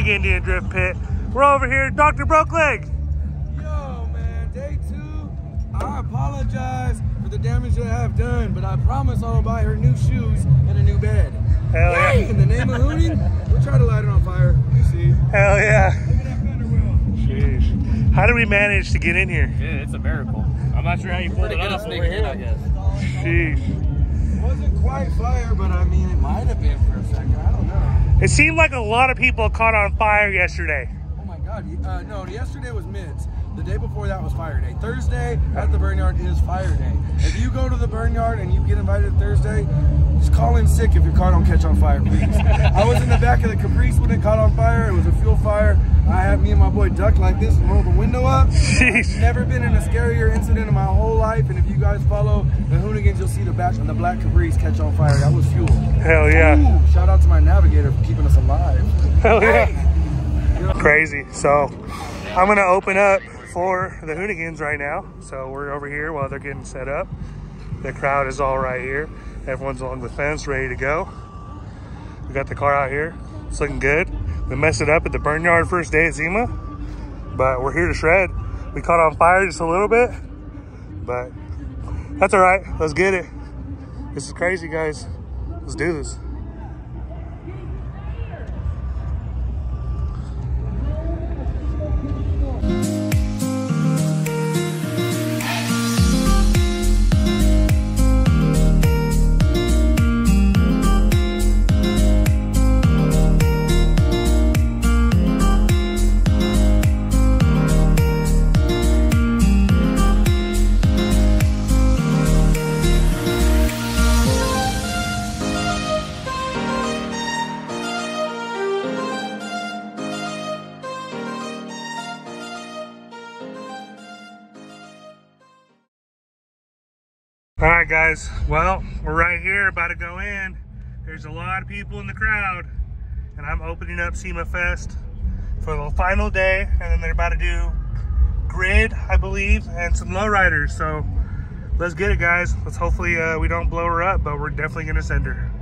at SEMA Fest, Big Indian Drift Pit. We're over here, Dr. Brokeleg. Yo, man, day two. I apologize for the damage that I have done, but I promise I'll buy her new shoes and a new bed. Hell yeah. In the name of hooning, we'll try to light it on fire. You see. Hell yeah. Look at that fender well. Sheesh. How did we manage to get in here? Dude, it's a miracle. I'm not sure how you pulled it good off at over sneaking in, here. I guess. Sheesh. It Wasn't quite fire, but I mean, it might have been for a second. I don't know. It seemed like a lot of people caught on fire yesterday. Oh my God. Uh, no, yesterday was mids. The day before that was fire day. Thursday at the Burnyard is fire day. If you go to the Burnyard and you get invited Thursday, just call in sick if your car don't catch on fire, please. I was in the back of the Caprice when it caught on fire. It was a fuel fire. I had me and my boy duck like this and roll the window up. Sheesh. Never been in a scarier incident in my whole life. And if you guys follow the Hoonigans, you'll see the back on the black Caprice catch on fire. That was fuel. Hell yeah. Ooh, shout out to my navigator for keeping us alive. Hell yeah. Crazy. So I'm gonna open up for the Hoonigans right now. So we're over here while they're getting set up. The crowd is all right here. Everyone's along the fence, ready to go. We got the car out here. It's looking good. We messed it up at the burn yard first day at SEMA, but we're here to shred. We caught on fire just a little bit, but that's all right. Let's get it. This is crazy, guys. Let's do this. Guys. Well, we're right here, about to go in. There's a lot of people in the crowd, and I'm opening up SEMA Fest for the final day, and then they're about to do grid, I believe, and some lowriders. So let's get it, guys. Let's hopefully uh, we don't blow her up, but we're definitely gonna send her.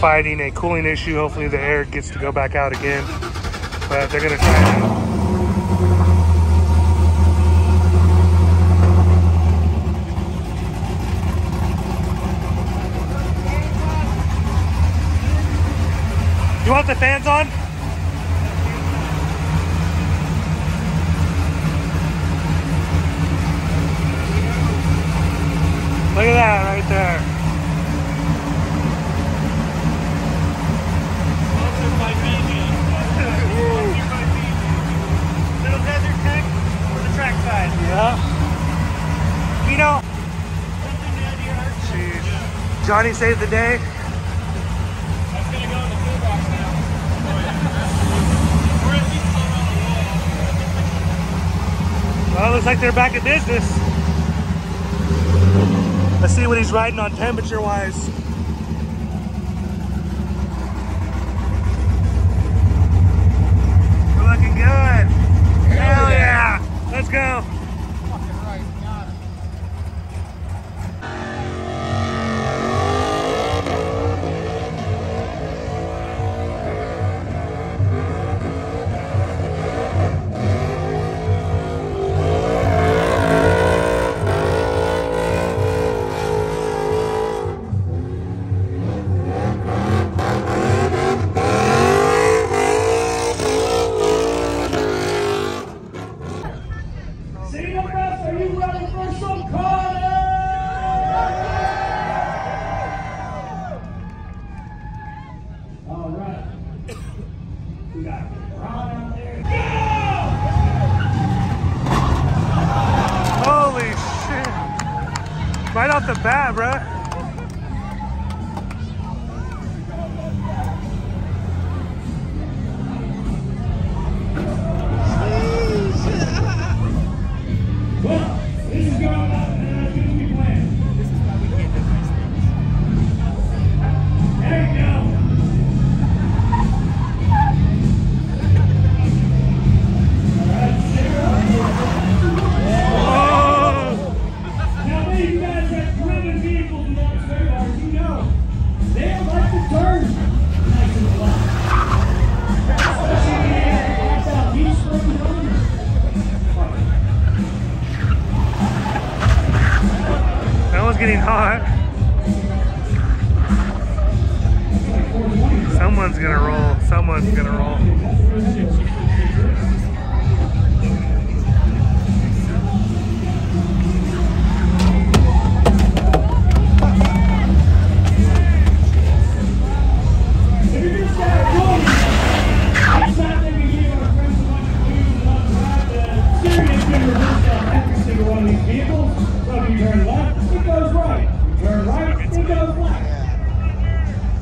Fighting a cooling issue. Hopefully the air gets to go back out again. But they're gonna try to You want the fans on? Look at that right there. Little desert tech for the track side. Yeah. You know, Something down here. Saved the day. That's gonna go in the toolbox now. Or at least go the wall. Well, it looks like they're back in business. Let's see what he's riding on temperature wise. We're looking good. Hell yeah. Let's go. Ride the serious been reversed on every single one of these vehicles. You turn left, it goes right.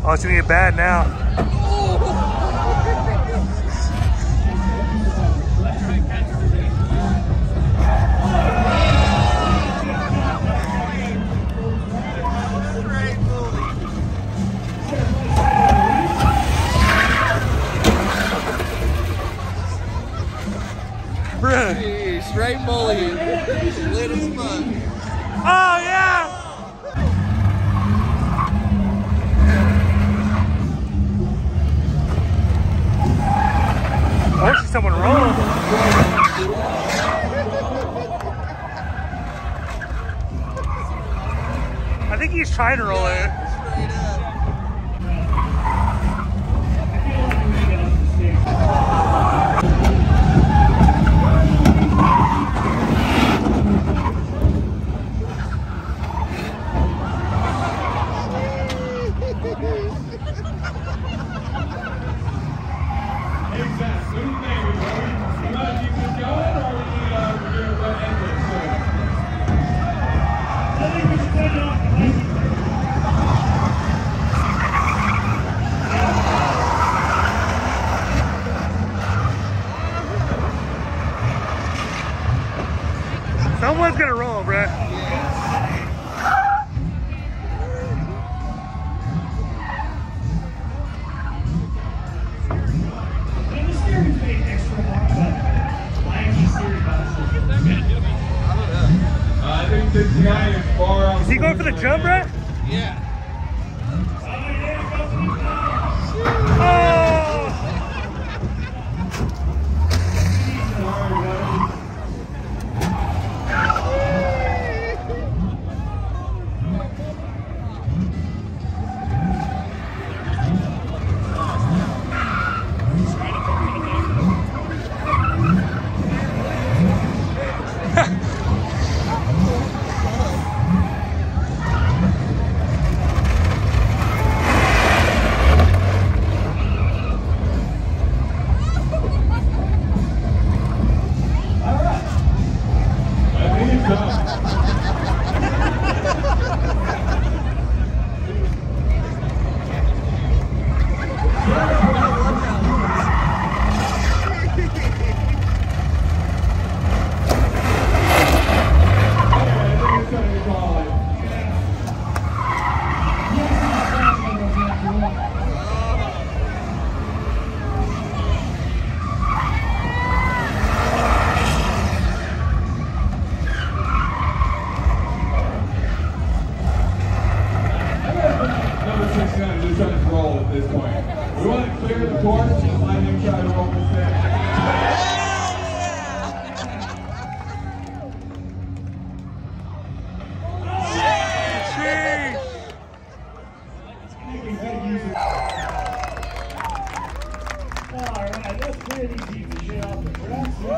Oh, it's gonna get bad now. Think he's Someone's gonna roll, bruh. Kennedy, Michelle, Nebraska.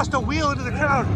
Lost a wheel into the crowd.